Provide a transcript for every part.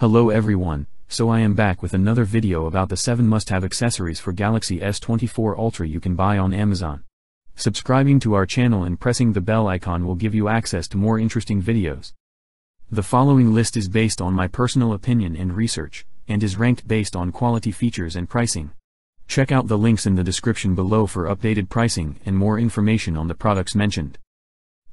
Hello everyone, so I am back with another video about the 7 must-have accessories for Galaxy S24 Ultra you can buy on Amazon. Subscribing to our channel and pressing the bell icon will give you access to more interesting videos. The following list is based on my personal opinion and research, and is ranked based on quality features and pricing. Check out the links in the description below for updated pricing and more information on the products mentioned.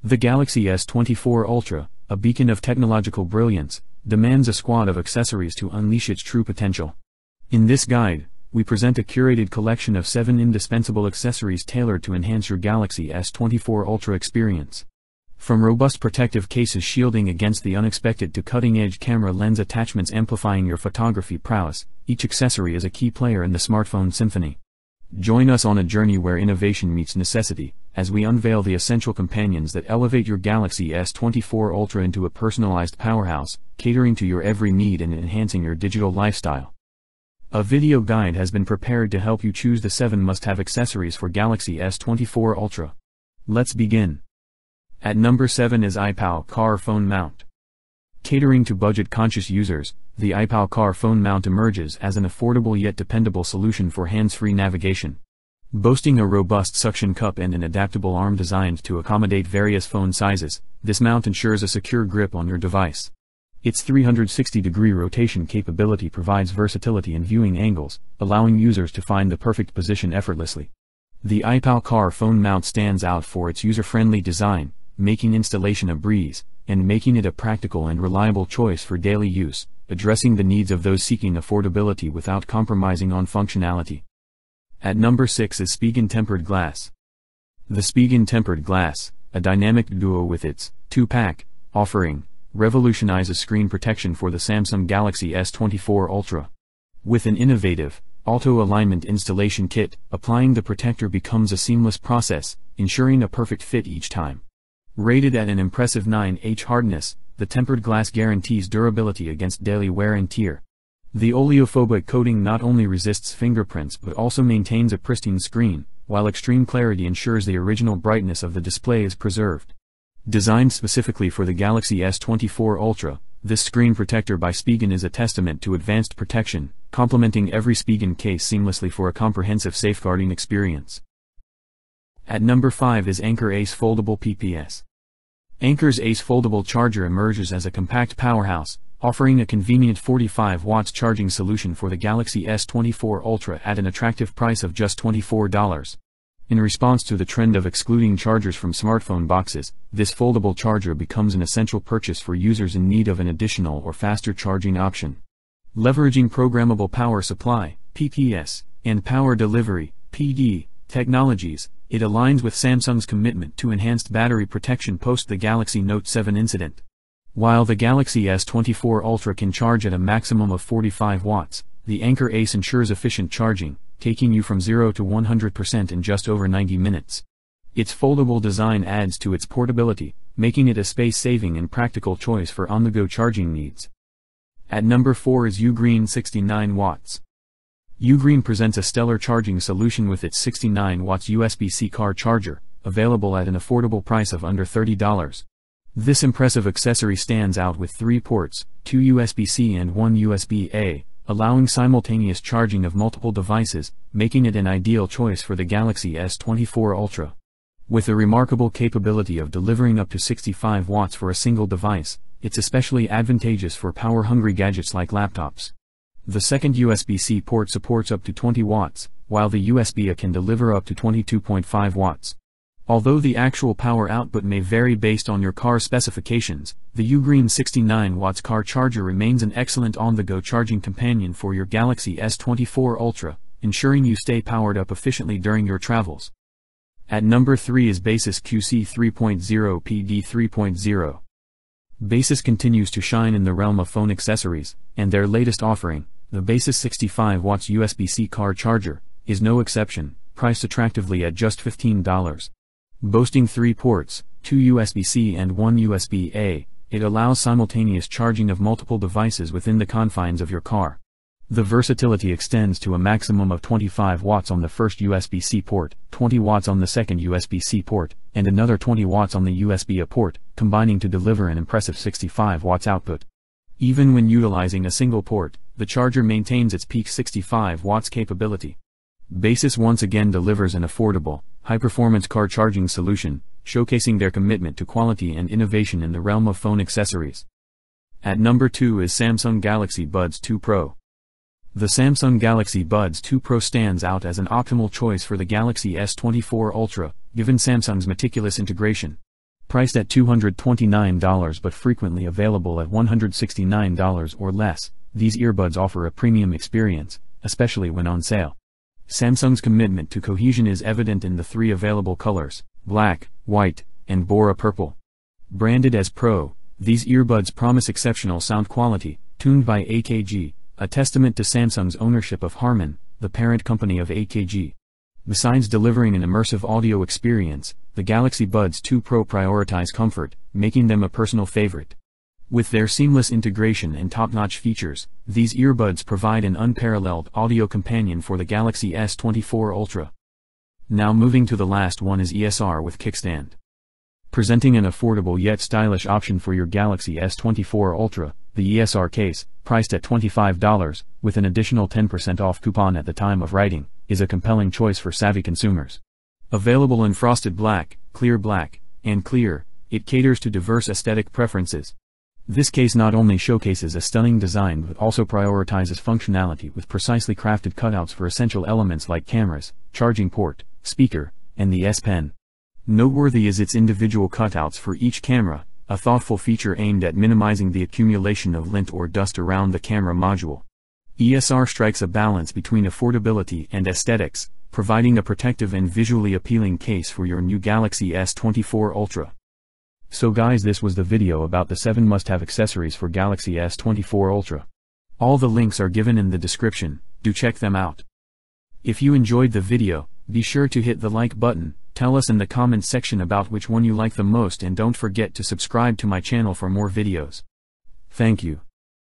The Galaxy S24 Ultra, a beacon of technological brilliance, demands a squad of accessories to unleash its true potential. In this guide, we present a curated collection of 7 indispensable accessories tailored to enhance your Galaxy S24 Ultra experience. From robust protective cases shielding against the unexpected to cutting-edge camera lens attachments amplifying your photography prowess, each accessory is a key player in the smartphone symphony. Join us on a journey where innovation meets necessity, as we unveil the essential companions that elevate your Galaxy S24 Ultra into a personalized powerhouse, catering to your every need and enhancing your digital lifestyle. A video guide has been prepared to help you choose the 7 must-have accessories for Galaxy S24 Ultra. Let's begin. At number 7 is iPow Car Phone Mount. Catering to budget-conscious users, the iPow Car Phone Mount emerges as an affordable yet dependable solution for hands-free navigation. Boasting a robust suction cup and an adaptable arm designed to accommodate various phone sizes, this mount ensures a secure grip on your device. Its 360-degree rotation capability provides versatility in viewing angles, allowing users to find the perfect position effortlessly. The iPow Car Phone Mount stands out for its user-friendly design, making installation a breeze, and making it a practical and reliable choice for daily use, addressing the needs of those seeking affordability without compromising on functionality. At number 6 is Spigen Tempered Glass. The Spigen Tempered Glass, a dynamic duo with its 2-pack offering, revolutionizes screen protection for the Samsung Galaxy S24 Ultra. With an innovative, auto-alignment installation kit, applying the protector becomes a seamless process, ensuring a perfect fit each time. Rated at an impressive 9H hardness, the tempered glass guarantees durability against daily wear and tear. The oleophobic coating not only resists fingerprints but also maintains a pristine screen, while extreme clarity ensures the original brightness of the display is preserved. Designed specifically for the Galaxy S24 Ultra, this screen protector by Spigen is a testament to advanced protection, complementing every Spigen case seamlessly for a comprehensive safeguarding experience. At number 5 is Anker Ace Foldable PPS. Anker's Ace foldable charger emerges as a compact powerhouse, offering a convenient 45 watts charging solution for the Galaxy S24 Ultra at an attractive price of just $24. In response to the trend of excluding chargers from smartphone boxes, this foldable charger becomes an essential purchase for users in need of an additional or faster charging option. Leveraging programmable power supply, PPS, and power delivery, PD, technologies, it aligns with Samsung's commitment to enhanced battery protection post the Galaxy Note 7 incident. While the Galaxy S24 Ultra can charge at a maximum of 45 watts, the Anker Ace ensures efficient charging, taking you from 0 to 100% in just over 90 minutes. Its foldable design adds to its portability, making it a space-saving and practical choice for on-the-go charging needs. At number 4 is Ugreen 69 watts. Ugreen presents a stellar charging solution with its 69 watts USB-C car charger, available at an affordable price of under $30. This impressive accessory stands out with three ports, two USB-C and one USB-A, allowing simultaneous charging of multiple devices, making it an ideal choice for the Galaxy S24 Ultra. With a remarkable capability of delivering up to 65 watts for a single device, it's especially advantageous for power-hungry gadgets like laptops. The second USB-C port supports up to 20 watts, while the USB-A can deliver up to 22.5 watts. Although the actual power output may vary based on your car specifications, the Ugreen 69 watts car charger remains an excellent on-the-go charging companion for your Galaxy S24 Ultra, ensuring you stay powered up efficiently during your travels. At number 3 is Baseus QC 3.0 PD 3.0. Baseus continues to shine in the realm of phone accessories, and their latest offering, the Baseus 65 watts USB-C car charger, is no exception, priced attractively at just $15. Boasting three ports, two USB-C and one USB-A, it allows simultaneous charging of multiple devices within the confines of your car. The versatility extends to a maximum of 25 watts on the first USB-C port, 20 watts on the second USB-C port, and another 20 watts on the USB-A port, combining to deliver an impressive 65 watts output. Even when utilizing a single port, the charger maintains its peak 65 watts capability. Baseus once again delivers an affordable, high-performance car charging solution, showcasing their commitment to quality and innovation in the realm of phone accessories. At number 2 is Samsung Galaxy Buds 2 Pro. The Samsung Galaxy Buds 2 Pro stands out as an optimal choice for the Galaxy S24 Ultra, given Samsung's meticulous integration. Priced at $229 but frequently available at $169 or less, these earbuds offer a premium experience, especially when on sale. Samsung's commitment to cohesion is evident in the three available colors, black, white, and Bora purple. Branded as Pro, these earbuds promise exceptional sound quality, tuned by AKG, a testament to Samsung's ownership of Harman, the parent company of AKG. Besides delivering an immersive audio experience, the Galaxy Buds 2 Pro prioritize comfort, making them a personal favorite. With their seamless integration and top-notch features, these earbuds provide an unparalleled audio companion for the Galaxy S24 Ultra. Now moving to the last one is ESR with kickstand. Presenting an affordable yet stylish option for your Galaxy S24 Ultra, the ESR case, priced at $25, with an additional 10% off coupon at the time of writing, is a compelling choice for savvy consumers. Available in frosted black, clear black, and clear, it caters to diverse aesthetic preferences. This case not only showcases a stunning design but also prioritizes functionality with precisely crafted cutouts for essential elements like cameras, charging port, speaker, and the S Pen. Noteworthy is its individual cutouts for each camera, a thoughtful feature aimed at minimizing the accumulation of lint or dust around the camera module. ESR strikes a balance between affordability and aesthetics, providing a protective and visually appealing case for your new Galaxy S24 Ultra. So guys this was the video about the 7 must-have accessories for Galaxy S24 Ultra. All the links are given in the description, do check them out. If you enjoyed the video, be sure to hit the like button, tell us in the comments section about which one you like the most and don't forget to subscribe to my channel for more videos. Thank you.